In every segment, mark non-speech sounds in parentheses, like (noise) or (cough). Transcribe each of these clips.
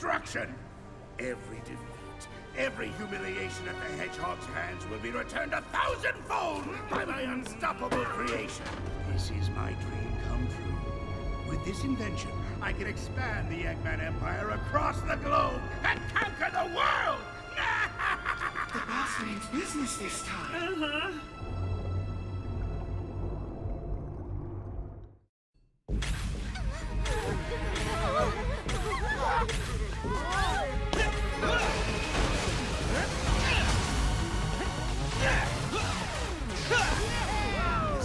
destruction. Every defeat, every humiliation at the Hedgehog's hands will be returned a thousandfold by my unstoppable creation. This is my dream come true. With this invention, I can expand the Eggman Empire across the globe and conquer the world! (laughs) The boss means business this time. Uh-huh.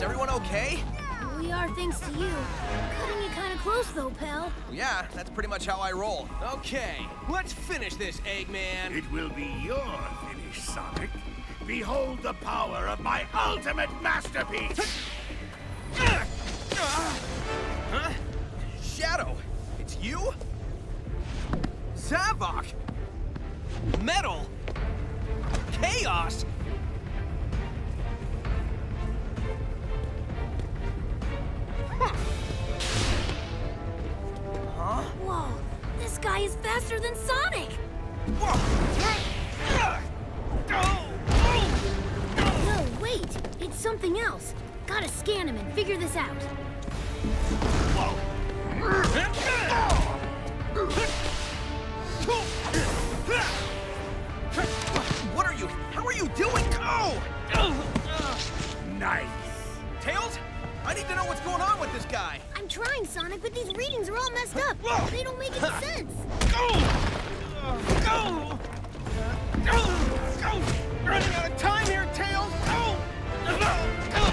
Everyone okay? We are thanks to you. Cutting it kind of close though, pal. Yeah, that's pretty much how I roll. Okay, let's finish this, Eggman. It will be your finish, Sonic. Behold the power of my ultimate masterpiece! Huh? Shadow, it's you? Zavok? Metal? Chaos? Huh? Whoa, this guy is faster than Sonic! No, wait, it's something else. Gotta scan him and figure this out. What are you? How are you doing? Go! Nice. Tails, I need to know what's going on with this guy. I'm trying, Sonic, but these readings are all messed up. They don't make any sense. Go! Go! Go! Go! Running out of time here, Tails! Go! Go!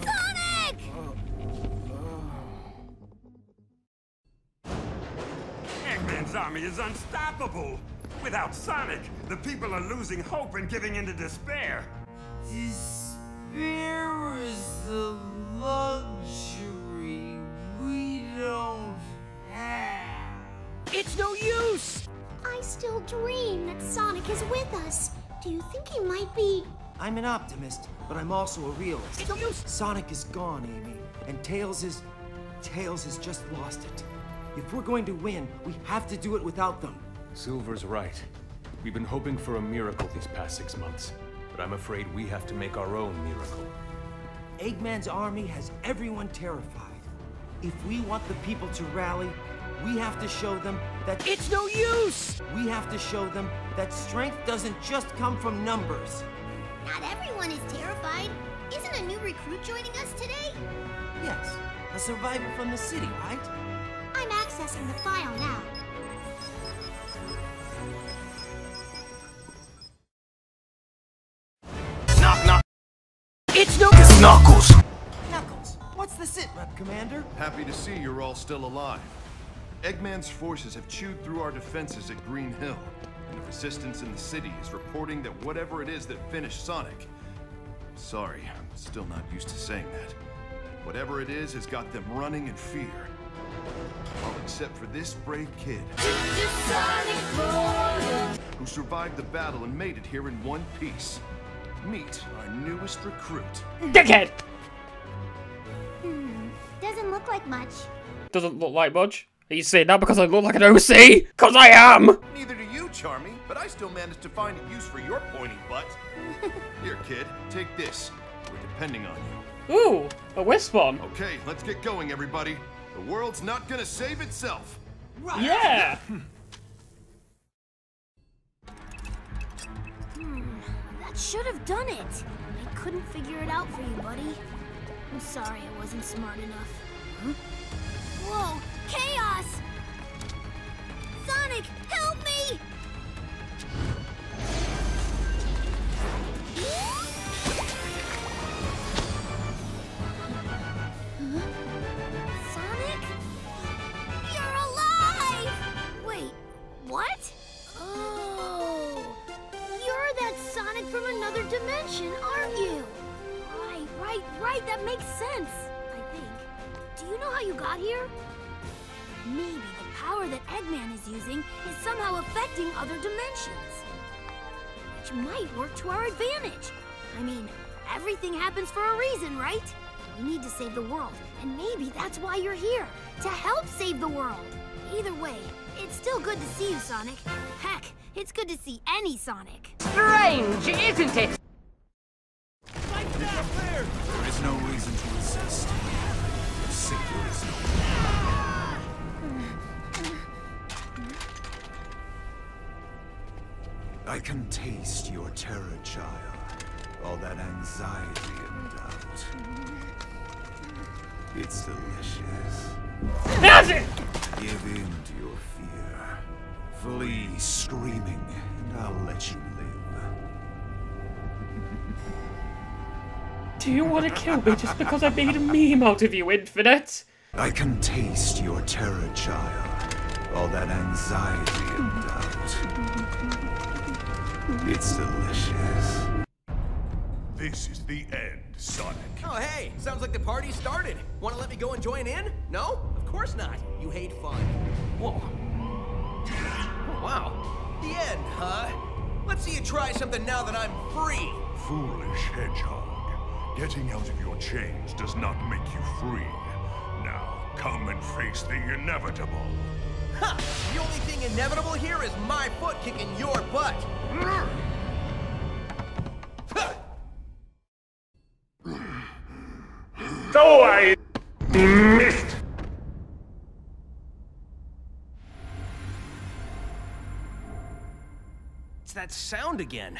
Sonic! Eggman's army is unstoppable. Without Sonic, the people are losing hope and giving into despair. Despair is the luxury we don't have. It's no use! I still dream that Sonic is with us. Do you think he might be... I'm an optimist, but I'm also a realist. It's no use! Sonic is gone, Amy, and Tails is. Tails has just lost it. If we're going to win, we have to do it without them. Silver's right. We've been hoping for a miracle these past six months, but I'm afraid we have to make our own miracle. Eggman's army has everyone terrified. If we want the people to rally, we have to show them that It's no use! we have to show them that strength doesn't just come from numbers. Not everyone is terrified. Isn't a new recruit joining us today? Yes, a survivor from the city, right? I'm accessing the file now. Commander? Happy to see you're all still alive. Eggman's forces have chewed through our defenses at Green Hill, and the resistance in the city is reporting that whatever it is that finished Sonic. Sorry, I'm still not used to saying that. Whatever it is has got them running in fear. All except for this brave kid. Who survived the battle and made it here in one piece. Meet our newest recruit. Dickhead! Doesn't look like much. Doesn't look like much. Are you saying that because I look like an OC? Cause I am! Neither do you, Charmy, but I still managed to find a use for your pointy butt. (laughs) Here, kid, take this. We're depending on you. Ooh, a Wispon. Okay, let's get going, everybody. The world's not gonna save itself. Yeah! (laughs) Hmm, that should have done it. I couldn't figure it out for you, buddy. I'm sorry I wasn't smart enough. Whoa, chaos! Sonic, help me! Sonic? You're alive! Wait, what? Oh, you're that Sonic from another dimension, aren't you? Right, right, right, that makes sense, you know how you got here? Maybe the power that Eggman is using is somehow affecting other dimensions. which might work to our advantage. I mean, everything happens for a reason, right? We need to save the world, and maybe that's why you're here, to help save the world. Either way, it's still good to see you, Sonic. Heck, it's good to see any Sonic. Strange, isn't it? There is no reason to I can taste your terror, child. All that anxiety and doubt. It's delicious. That's it! Give in to your fear. Flee screaming, and I'll let you live. Do you want to kill me just because I made a meme out of you, Infinite? I can taste your terror, child. All that anxiety and doubt. It's delicious. This is the end, Sonic. Oh, hey, sounds like the party started. Want to let me go and join in? No? Of course not. You hate fun. Whoa. Oh, wow. The end, huh? Let's see you try something now that I'm free. Foolish hedgehog. Getting out of your chains does not make you free. Come and face the inevitable. Ha! The only thing inevitable here is my foot kicking your butt. So I missed. It's that sound again.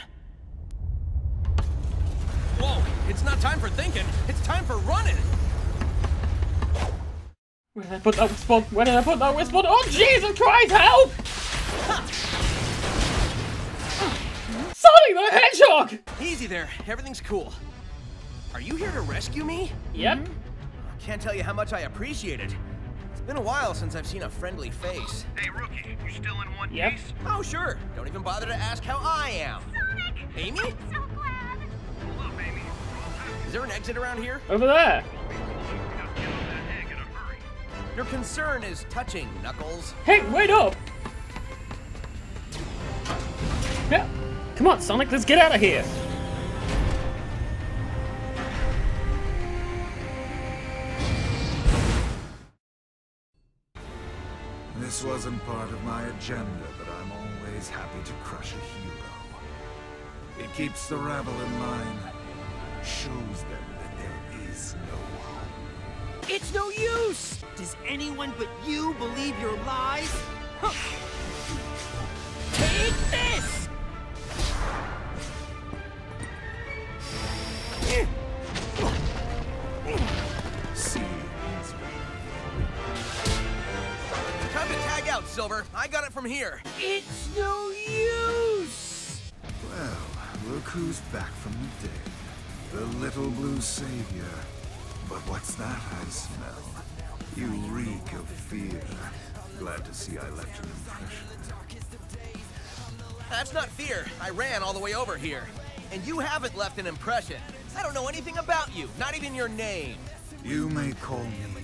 Whoa, it's not time for thinking. It's time for running. Where did I put that spawn? Where did I put that spawn? Oh, Jesus Christ, help! Sonic the Hedgehog! Easy there. Everything's cool. Are you here to rescue me? Yep. Mm-hmm. Can't tell you how much I appreciate it. It's been a while since I've seen a friendly face. Hey, rookie, you still in one Yep. Oh, sure. Don't even bother to ask how I am. Sonic! Amy? I'm so glad. Hold up, Amy. Is there an exit around here? Over there. Your concern is touching, Knuckles. Hey, wait up! Yeah. Come on, Sonic, let's get out of here. This wasn't part of my agenda, but I'm always happy to crush a hero. It keeps the rabble in line, shows them that there is no hope. It's no use! Does anyone but you believe your lies? Huh. Take this! See, Time to tag out, Silver. I got it from here. It's no use! well, look who's back from the dead. The little blue savior. But what's that I smell? You reek of fear. Glad to see I left an impression. That's not fear. I ran all the way over here. And you haven't left an impression. I don't know anything about you, not even your name. You may call me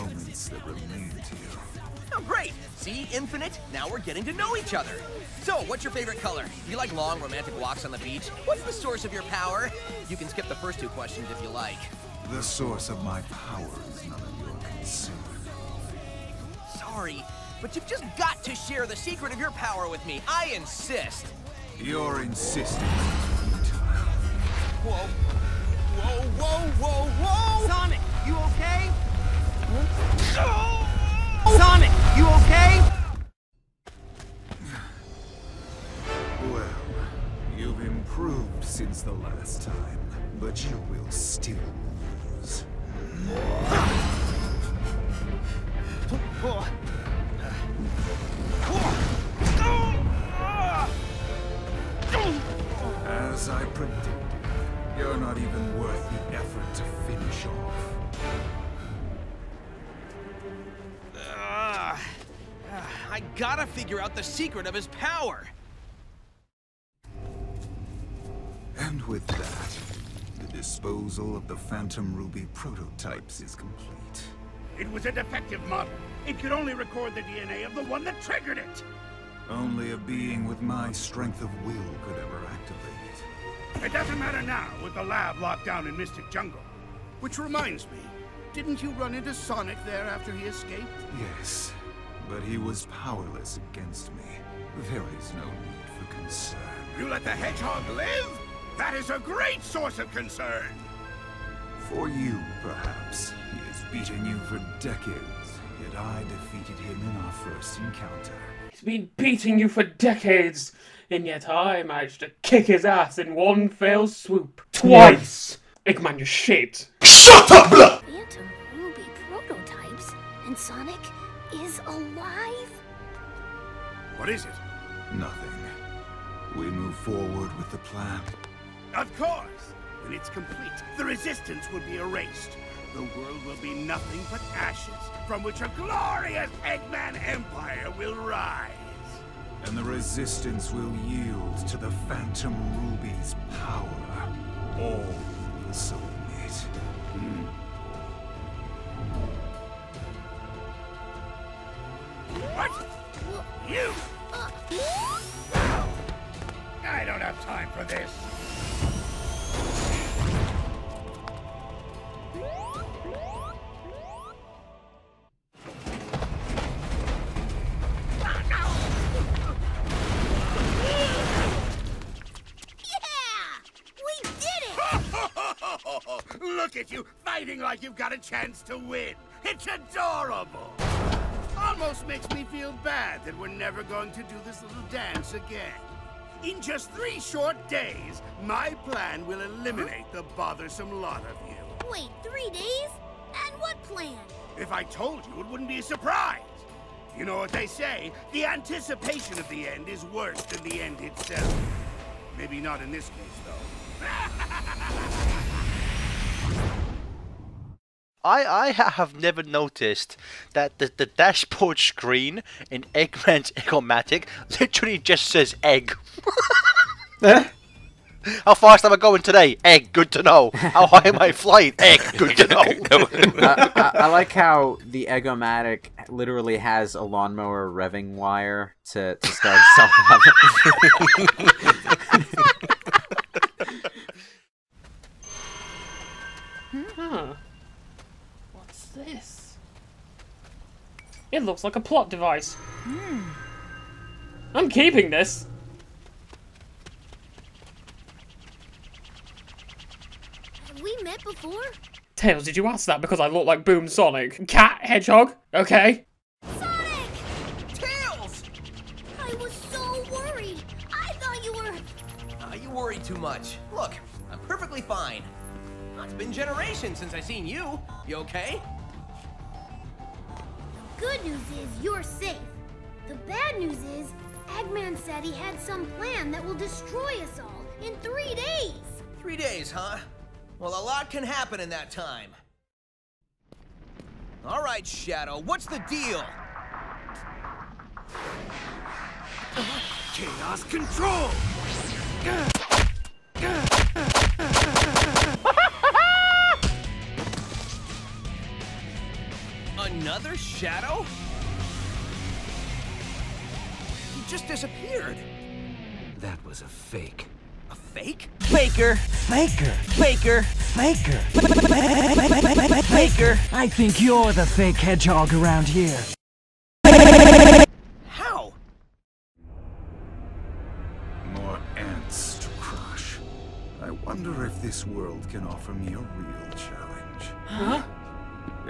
moments that remain to you. Oh, great. See, Infinite? Now we're getting to know each other. So, what's your favorite color? Do you like long, romantic walks on the beach? What's the source of your power? You can skip the first two questions if you like. The source of my power is none of your concern. Sorry, but you've just got to share the secret of your power with me. I insist. Your insistence is futile. Whoa. Whoa, whoa, whoa, whoa! Sonic, you okay? Sonic, you okay? Well, you've improved since the last time, but you will still lose. Gotta figure out the secret of his power. And with that, the disposal of the Phantom Ruby prototypes is complete. It was a defective model. It could only record the DNA of the one that triggered it. Only a being with my strength of will could ever activate it. It doesn't matter now with the lab locked down in Mystic Jungle. Which reminds me, didn't you run into Sonic there after he escaped? Yes, but he was powerless against me. There is no need for concern. You let the hedgehog live? That is a great source of concern! For you, perhaps. He has beaten you for decades, yet I defeated him in our first encounter. He's been beating you for decades, and yet I managed to kick his ass in one fell swoop. Twice! Eggman, you're shit. Shut up, Blah! Phantom Ruby prototypes, and Sonic is alive? What is it? Nothing. We move forward with the plan. Of course! When it's complete, the resistance will be erased. The world will be nothing but ashes, from which a glorious Eggman Empire will rise. And the resistance will yield to the Phantom Ruby's power. All will submit. Hmm. What? You? I don't have time for this. We did it! (laughs) Look at you, fighting like you've got a chance to win. It's adorable. Almost makes me feel bad that we're never going to do this little dance again. In just three short days, my plan will eliminate the bothersome lot of you. Wait, three days? And what plan? If I told you, it wouldn't be a surprise. You know what they say, the anticipation of the end is worse than the end itself. Maybe not in this case, though. (laughs) I I have never noticed that the, the dashboard screen in Eggman's Eggomatic literally just says egg. (laughs) How fast am I going today? Egg, good to know. How high am I (laughs) flying? Egg, good to know. (laughs) Uh, I, I like how the Eggomatic literally has a lawnmower revving wire to, to start self Huh. What's this? It looks like a plot device. I'm keeping this. Have we met before? Tails, did you ask that because I look like Boom Sonic? Cat, hedgehog, okay. Sonic! Tails! I was so worried. I thought you were. Uh, you worry too much. Look, I'm perfectly fine. It's been generations since I seen you. You okay? Good news is you're safe. The bad news is Eggman said he had some plan that will destroy us all in three days. Three days, huh? Well, a lot can happen in that time. All right, Shadow, what's the deal? Chaos control! Another Shadow? He just disappeared. That was a fake. A fake? Baker! Baker! Baker! Baker! Baker! I think you're the fake hedgehog around here. How? More ants to crush. I wonder if this world can offer me a real challenge. Huh?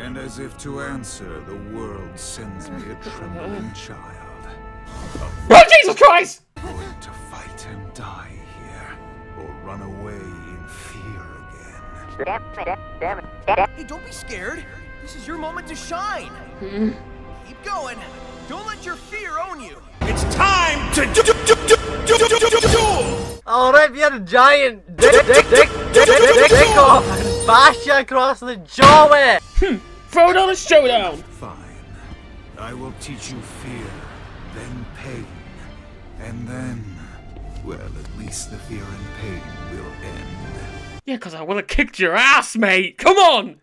And as if to answer, the world sends me a trembling child. Oh, Jesus Christ! Going to fight and die here, or run away in fear again. Hey, don't be scared. This is your moment to shine. Keep going. Don't let your fear own you. It's time to do, do, do, do, do, do, do, do, do. Alright, we had a giant dick, dick, dick, dick, dick, dick, dick off and bash you across the jaw with it. Throw down a showdown! Fine. I will teach you fear, then pain, and then, well, at least the fear and pain will end. Yeah, because I would have kicked your ass, mate! Come on!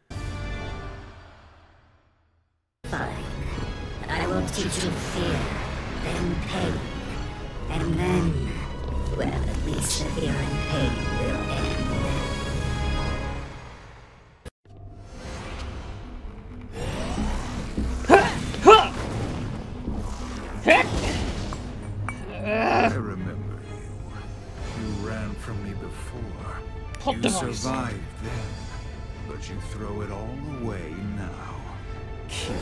Fine. I will teach you fear, then pain, And then, well, at least the fear and pain will end. I remember you. You ran from me before. Plot you device. survived then, but you throw it all away now. Killed.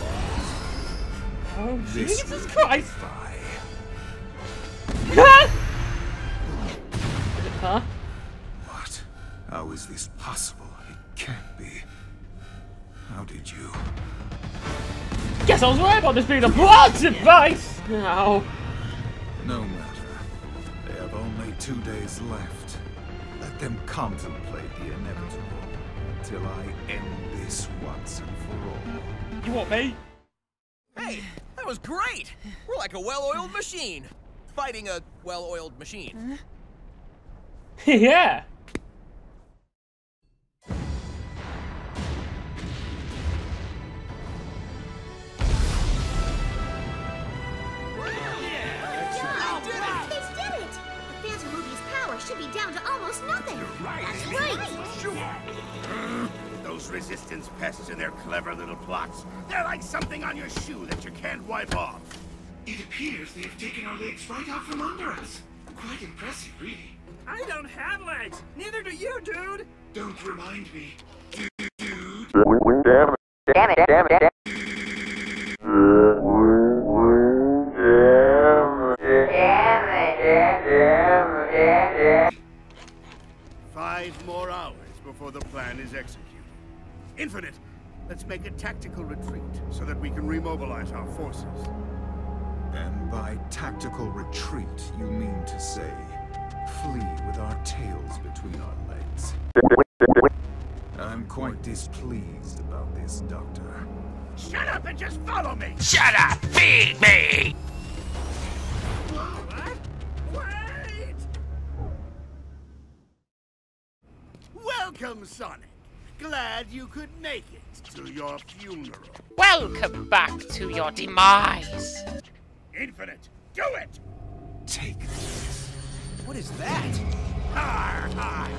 Oh, This Jesus Christ! defy. huh? What? How is this possible? It can't be. How did you? Guess I was right about this being a plot device! Now. No matter. They have only two days left. Let them contemplate the inevitable till I end this once and for all. You want me? Hey, that was great! We're like a well-oiled machine. Fighting a well-oiled machine. (laughs) yeah. Almost nothing. That's right. Those resistance pests and their clever little plots. They're like something on your shoe that you can't wipe off. It appears they have taken our legs right out from under us. Quite impressive, really. I don't have legs. Neither do you, dude. Don't remind me. Damn it, damn it, damn it. Executed. Infinite, let's make a tactical retreat so that we can remobilize our forces. And by tactical retreat, you mean to say flee with our tails between our legs. I'm quite displeased about this, Doctor. Shut up and just follow me! Shut up! Feed me! What? Wait! Welcome, Sonic. Glad you could make it to your funeral. Welcome back to your demise. Infinite, do it! Take this. What is that? Har, har.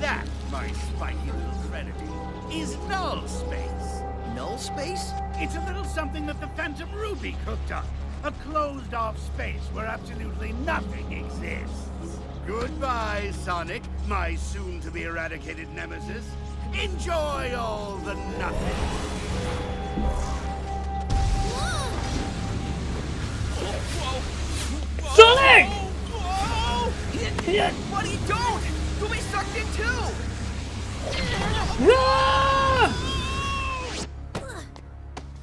That, my spiky little trinity, is null space. Null space? It's a little something that the Phantom Ruby cooked up. A closed-off space where absolutely nothing exists. Goodbye, Sonic, my soon-to-be eradicated nemesis. Enjoy all the nothing. Sonic! Yeah. Buddy, don't! You'll be sucked in too! Ah!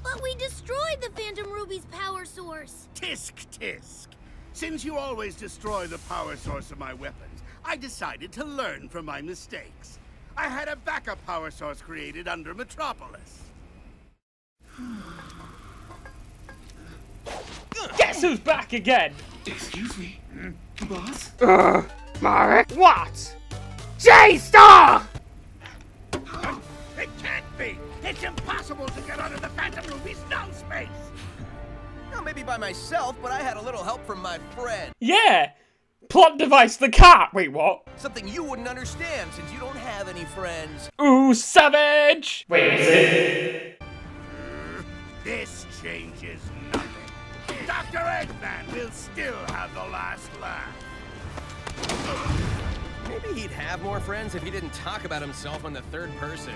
But we destroyed the Phantom Ruby's power source. Tisk tisk. Since you always destroy the power source of my weapons, I decided to learn from my mistakes. I had a backup power source created under Metropolis. Guess who's back again? Excuse me, boss? Uh, Marek. What? J-Star! It can't be! It's impossible to get out of the Phantom Ruby's null space! Well, maybe by myself, but I had a little help from my friend. Yeah! Plot device the cat! Wait, what? Something you wouldn't understand since you don't have any friends. Ooh, savage! Wait, is it? Uh, this changes nothing. Dr. Eggman will still have the last laugh. Maybe he'd have more friends if he didn't talk about himself in the third person.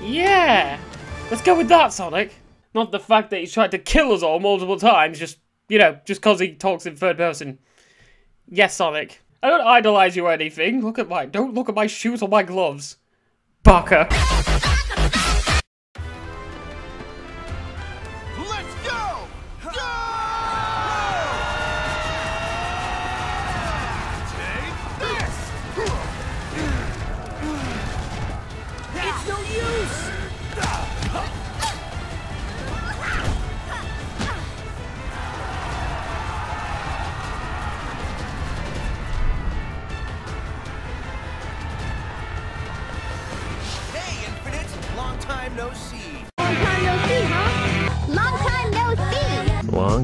Yeah! Let's go with that, Sonic. Not the fact that he's tried to kill us all multiple times, just, you know, just because he talks in third person. Yes, Sonic. I don't idolize you or anything. Look at my. Don't look at my shoes or my gloves. Baka.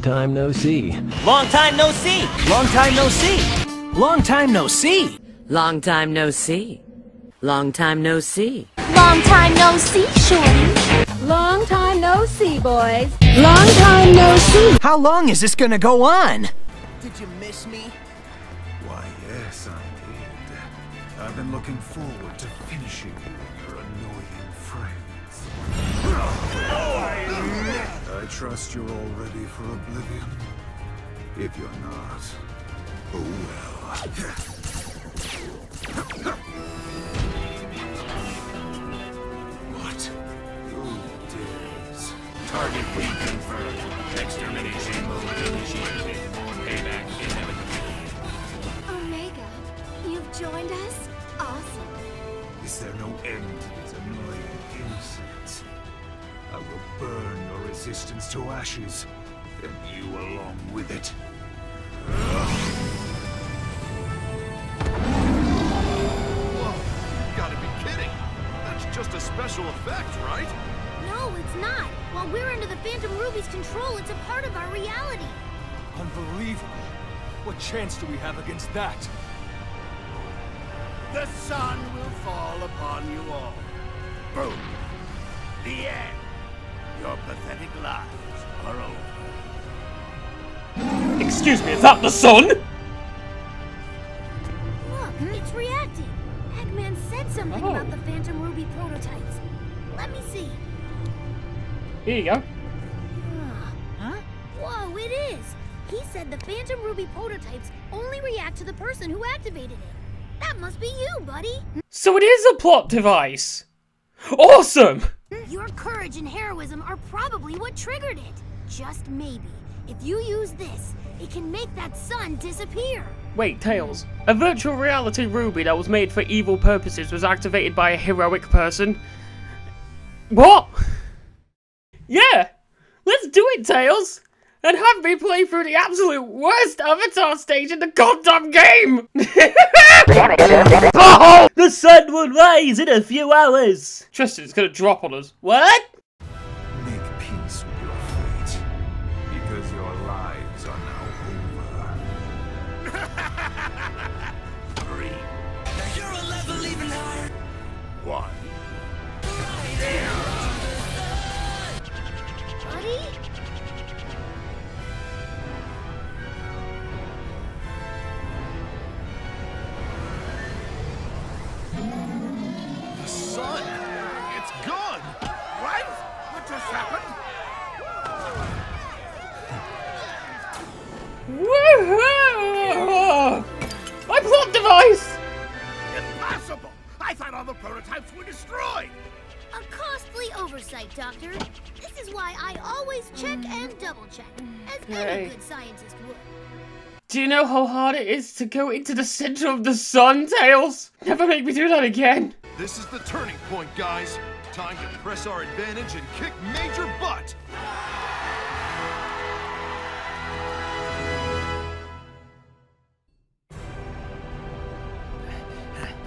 Time no see. Long time no see. Long time no see. Long time no see. Long time no see. Long time no see. Long time no see. Long time no see. Long time no see. Long time no see, shorty. Long time no see, boys. Long time no see. How long is this gonna go on? Did you miss me? Why, yes, I did. I've been looking forward to finishing you and your annoying friends. Trust you're all ready for oblivion. If you're not, oh well. (laughs) chance do we have against that? The sun will fall upon you all. Boom. The end. Your pathetic lives are over. Excuse me, is that the sun? Look, it's reacting. Eggman said something Oh. about the Phantom Ruby prototypes. Let me see. Here you go. He said the Phantom Ruby prototypes only react to the person who activated it. That must be you, buddy. So it is a plot device. Awesome! Your courage and heroism are probably what triggered it. Just maybe, if you use this, it can make that sun disappear. Wait, Tails. A virtual reality ruby that was made for evil purposes was activated by a heroic person. What? Yeah! Let's do it, Tails! And have me play through the absolute worst Avatar stage in the goddamn game! Oh, (laughs) the sun will rise in a few hours! Tristan, it's gonna drop on us. What? Know how hard it is to go into the center of the sun, Tails? Never make me do that again. This is the turning point, guys. Time to press our advantage and kick major butt!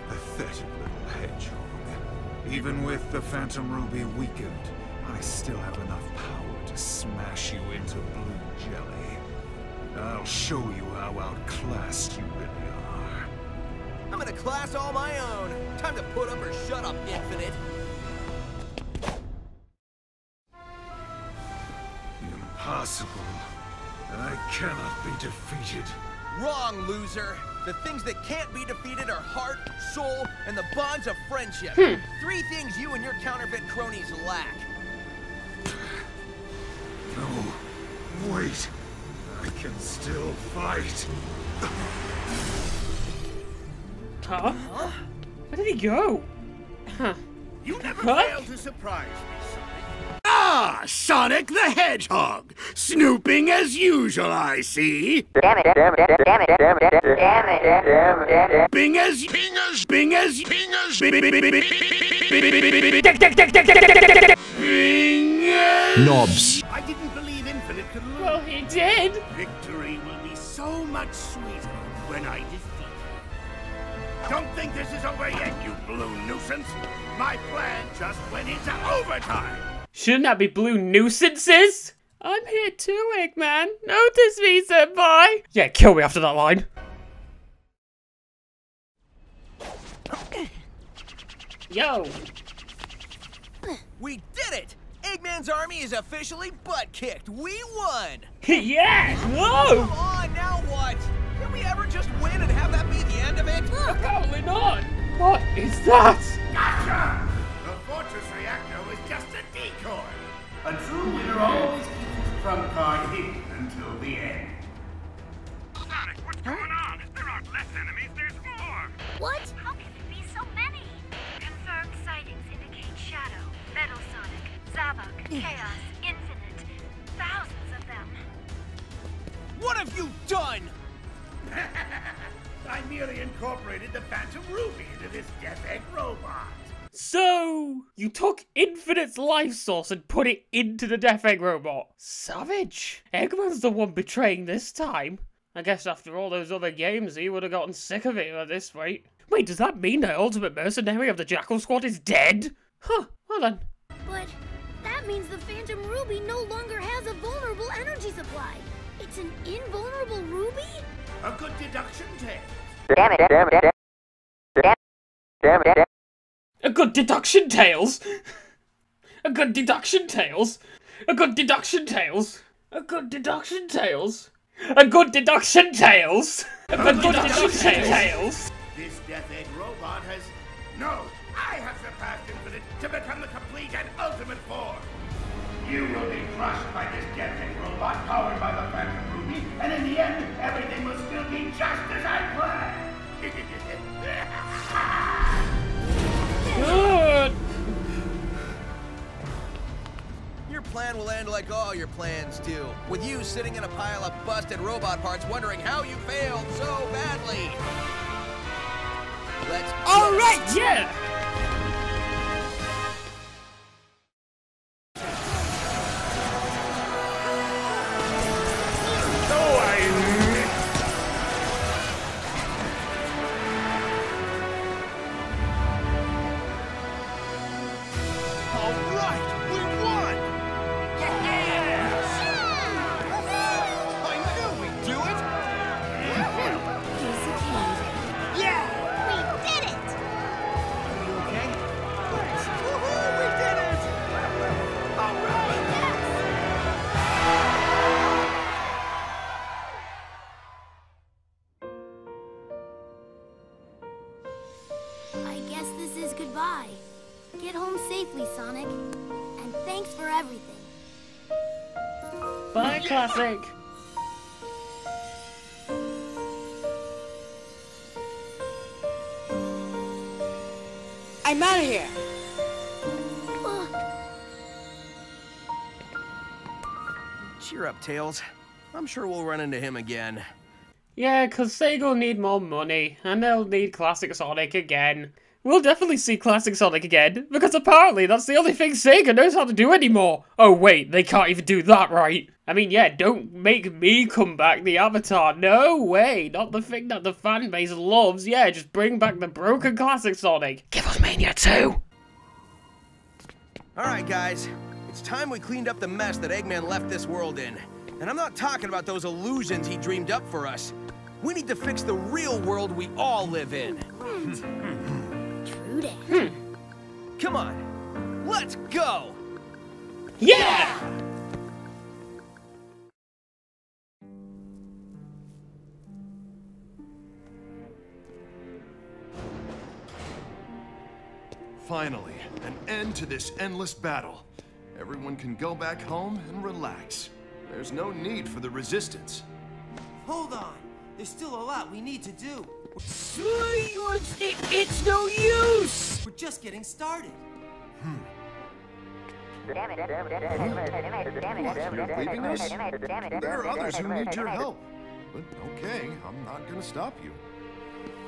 Pathetic little hedgehog. Even with the Phantom Ruby weakened, I still have enough power to smash you into blue jelly. I'll show you how outclassed you really are. I'm in a class all my own. Time to put up or shut up, Infinite. Impossible. I cannot be defeated. Wrong, loser. The things that can't be defeated are heart, soul, and the bonds of friendship. Hmm. Three things you and your counterfeit cronies lack. No, wait. I can still fight. Huh? Where did he go? Huh. You never Huh? fail to surprise me, Sonic. Ah, Sonic the Hedgehog! Snooping as usual, I see. Damn it, damn it, damn it, damn it, damn it, damn it, damn it, damn it. Bing as Bing as Bing as Bing as Bing as Knobs. I didn't did. Victory will be so much sweeter when I defeat you. Don't think this is over yet, you blue nuisance. My plan just went into overtime. Shouldn't that be blue nuisances? I'm here too, Eggman. Notice me, Senpai. Yeah, kill me after that line. Okay. (coughs) Yo. We did it! Eggman's army is officially butt kicked. We won! (laughs) yes! Whoa! Come on, now what? Can we ever just win and have that be the end of it? Apparently not. What is that? Gotcha! The fortress reactor was just a decoy. A true winner always keeps his trump card hidden until the end. Sonic, what's going on? There aren't less enemies, there's more! What? Chaos, Infinite. Thousands of them. What have you done? (laughs) I merely incorporated the Phantom Ruby into this Death Egg robot. So, you took Infinite's life source and put it into the Death Egg robot. Savage. Eggman's the one betraying this time. I guess after all those other games, he would have gotten sick of it at this rate. Wait, does that mean the ultimate mercenary of the Jackal Squad is dead? Huh, well then. But that means the Phantom Ruby no longer has a vulnerable energy supply. It's an invulnerable ruby? A good deduction Tails. Damn it, damn it, damn it. Damn it. A good deduction, Tails! A good deduction, Tails! A good deduction, Tails! A good deduction, Tails! A good deduction, Tails! A good deduction, Tails! This Death Egg robot has... No! I have surpassed Infinite to become the You will be crushed by this Death Egg robot powered by the Phantom Ruby, and in the end, everything will still be just as I planned! Good! Your plan will end like all your plans do, with you sitting in a pile of busted robot parts wondering how you failed so badly. Let's All right, yeah! Bye, I'm out of here. Cheer up, Tails. I'm sure we'll run into him again. Yeah, because Sega will need more money, and they'll need Classic Sonic again. We'll definitely see Classic Sonic again, because apparently that's the only thing Sega knows how to do anymore. Oh wait, they can't even do that right. I mean, yeah, don't make me come back the Avatar. No way, not the thing that the fan base loves. Yeah, just bring back the broken Classic Sonic. Give us Mania 2. All right, guys. It's time we cleaned up the mess that Eggman left this world in. And I'm not talking about those illusions he dreamed up for us. We need to fix the real world we all live in. True that. Hmm. Come on, let's go! Yeah! Finally, an end to this endless battle. Everyone can go back home and relax. There's no need for the resistance. Hold on. There's still a lot we need to do. it's no use! We're just getting started. Damn it, damn it, damn it, damn it, What, damn you're it, leaving damn us? it, damn it, damn it, There are damn it, others who damn it, need your damn it. help. But okay, I'm not gonna stop you.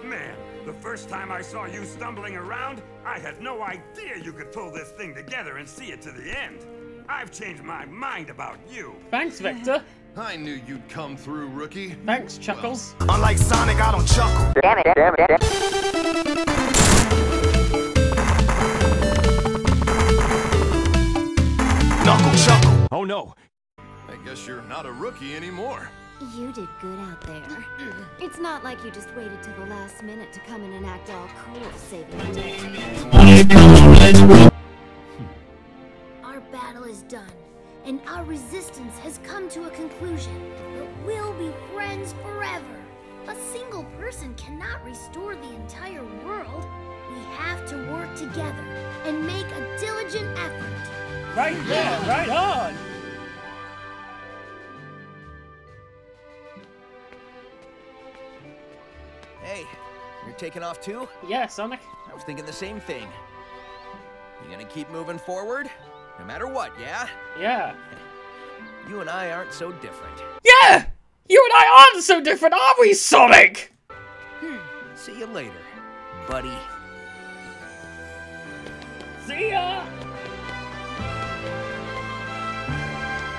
Man, the first time I saw you stumbling around, I had no idea you could pull this thing together and see it to the end. I've changed my mind about you. Thanks, Vector. I knew you'd come through, rookie. Thanks, Chuckles. Unlike Sonic, I don't chuckle. Damn it, damn it, damn it. Knuckle chuckle. Oh no, I guess you're not a rookie anymore. You did good out there. It's not like you just waited till the last minute to come in and act all cool saving the day. Our battle is done, and our resistance has come to a conclusion. But we'll be friends forever. A single person cannot restore the entire world. We have to work together and make a diligent effort. Right there, right on. Hey, you're taking off too? Yeah, Sonic. I was thinking the same thing. You gonna keep moving forward? No matter what, yeah? Yeah. (laughs) You and I aren't so different. Yeah! You and I aren't so different, are we, Sonic? Hmm. See you later, buddy. See ya!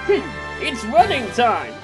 Hmm, it's running time!